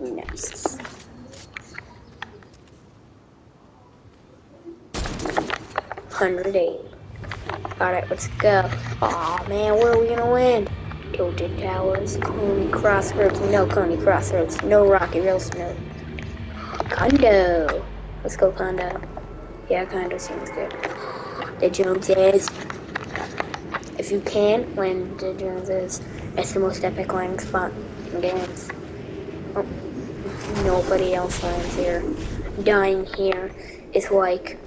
Nice. Hundred eight. Alright, let's go. Aw man, where are we gonna win? Tilted Towers, Coney Crossroads, no Coney Crossroads, no Rocky Reels, no. Condo. Let's go Condo. Yeah, Condo seems good. The Joneses. If you can, land the Joneses. It's the most epic landing spot in games. Nobody else lands here. Dying here is like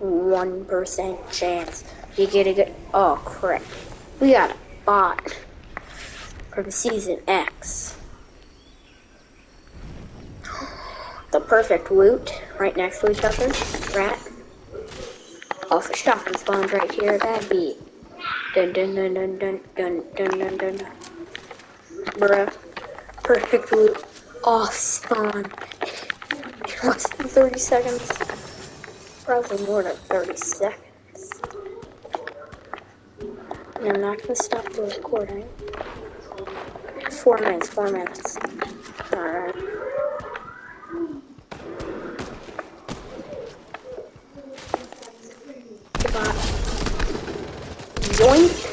1% chance you get a good. Oh crap. We got a bot from season X. The perfect loot right next to each other. Rat. Oh, a shotgun spawns right here, that'd be dun dun dun dun dun dun dun dun. dun. Bruh. Perfect loot. Off spawn. Less than 30 seconds. Probably more than 30 seconds. And I'm not gonna stop the recording. Four minutes, four minutes. Alright. Yoink!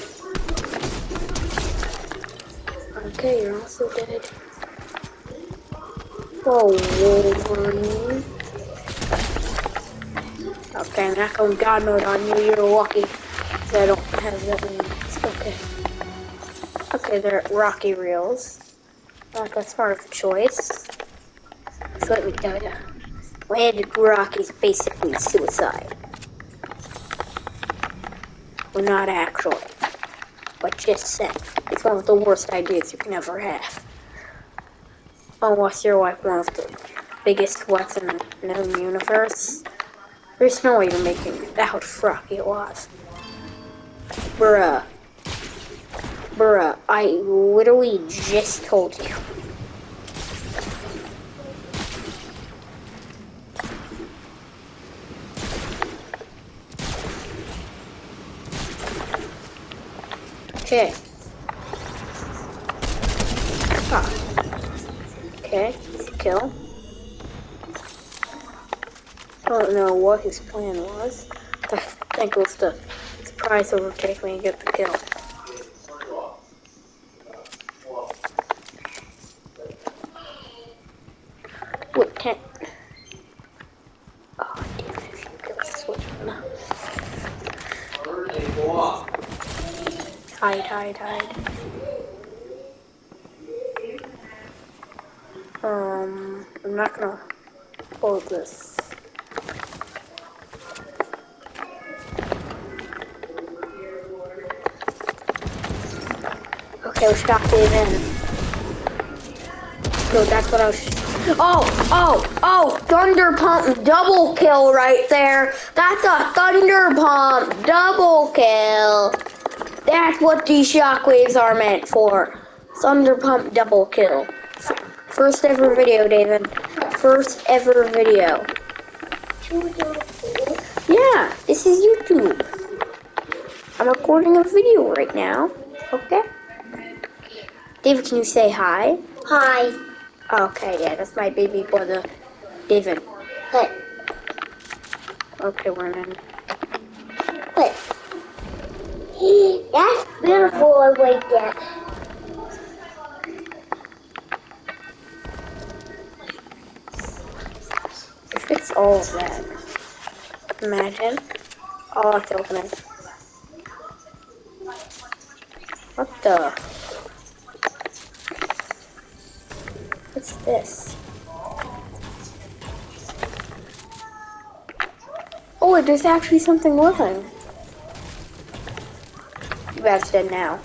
Okay, you're also dead. Whoa, Wolverine. Okay, I'm not going God mode on you. You're lucky. I don't have that many. Okay. Okay, they're Rocky Reels. Not that smart of a choice. So let me tell you. Landed Rocky's basically suicide. Well, not actually. But just saying. It's one of the worst ideas you can ever have. Unless you're like one of the biggest what's in the known universe. There's no way you're making it out Rocky alive. Bruh. Bruh, I literally just told you. Okay. Okay, kill. I don't know what his plan was. I think it was to surprise overtake me and get the kill. Wait, can Oh, you. Hide, hide, hide. Um, I'm not gonna hold this. Okay, let's stop it in. So that's what I was. Oh, oh, oh! Thunder Pump double kill right there. That's a Thunder Pump double kill. That's what these shockwaves are meant for. Thunder Pump double kill. First ever video, David. First ever video. Yeah, this is YouTube. I'm recording a video right now. Okay. David, can you say hi? Hi. Okay, yeah, that's my baby brother, David. But, Okay, we're in. but. That's beautiful right there. It's all of that, imagine. Oh, it's opening. What the? What's this? Oh, there's actually something living. That's dead now.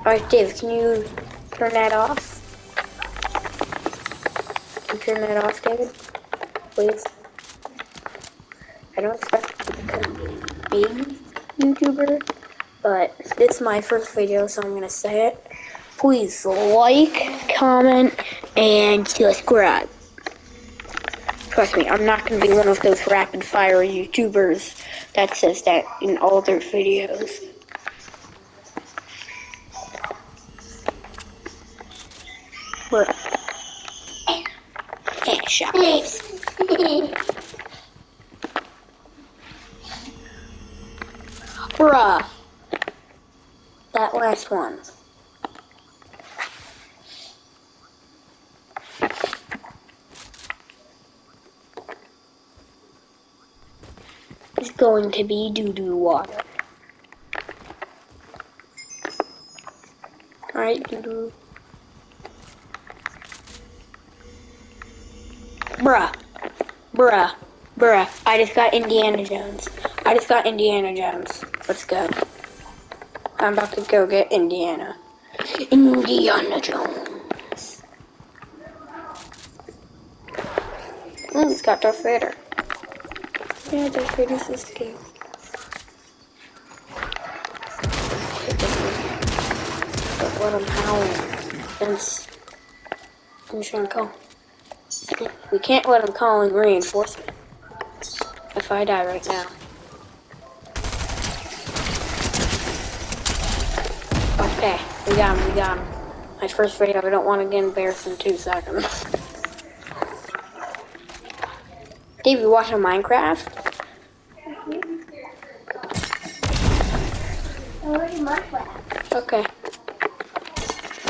Alright, Dave, can you turn that off? Can you turn that off, David? Please. I don't expect to become a big YouTuber, but it's my first video, so I'm gonna say it. Please like, comment, and subscribe. Trust me, I'm not gonna be one of those rapid fire YouTubers that says that in all their videos. And shot. Bruh. That last one. Is going to be doo doo water. Alright, doo doo. Bruh. Bruh. Bruh. I just got Indiana Jones. I just got Indiana Jones. Let's go. I'm about to go get Indiana. Indiana Jones. Ooh, he's got Darth Vader. Yeah, Darth Vader's this game. Don't let him howl. Vince. I'm trying to call. We can't let him call in reinforcement. If I die right now. Okay, we got him, we got him. My first video, I don't want to get embarrassed in two seconds. Dave, you watching Minecraft? Already Minecraft. Okay.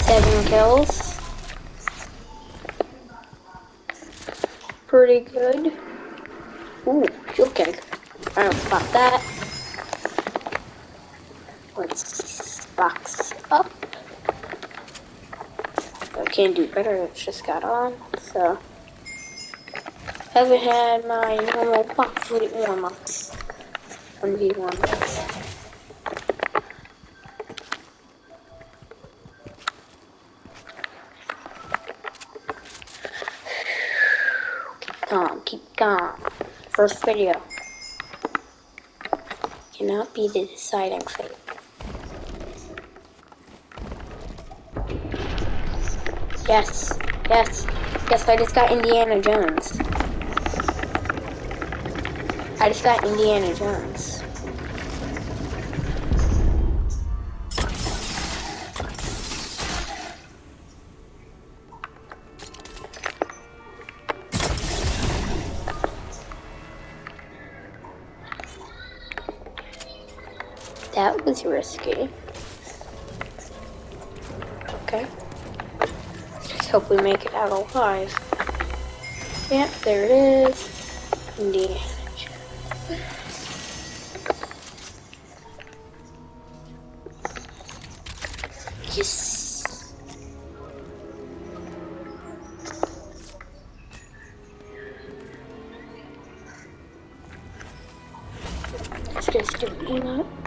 Seven kills. Pretty good. Ooh, shield kick. I don't spot that. Let's box up. I can do better, it's just got on, so. Haven't had my normal box warm ups. 1v1. First video. Cannot be the deciding fate. Yes, yes, yes, I just got Indiana Jones. I just got Indiana Jones. That was risky. Okay. Just hope we make it out alive. Yep, there it is. Indiana Yes. Let's just do emote.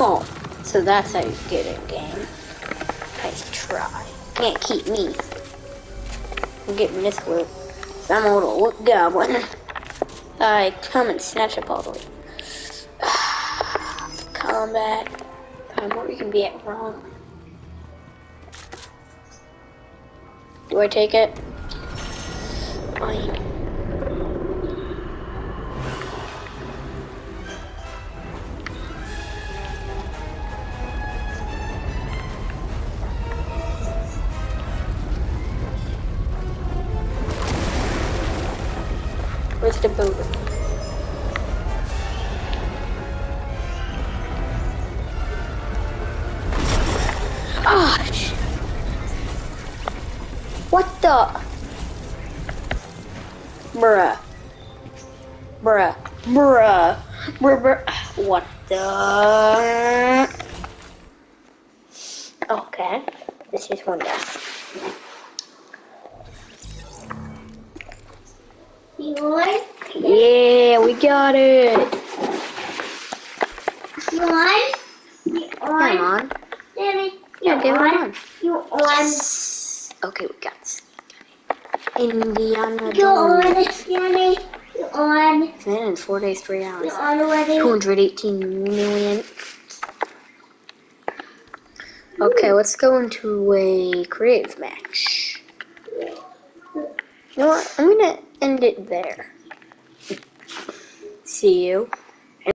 So that's how you get in game. Nice try. Can't keep me. I'm getting this loot. I'm a little look goblin. I come and snatch up all the loot. Combat. I'm where you can be at wrong. Do I take it? The boat? Ah, sh- what the? Bruh. Bruh. Bruh. Bruh. bruh. What the? Okay. This is one death. Got it. You want? You Come on? on. Daddy, Yeah, you give it on? on. You on? Okay, we got this. Indiana You on, Jones. Daddy? You on? It's in in four days, three hours. You on already? 218 million. Okay, let's go into a creative match. You know what? I'm gonna end it there. See you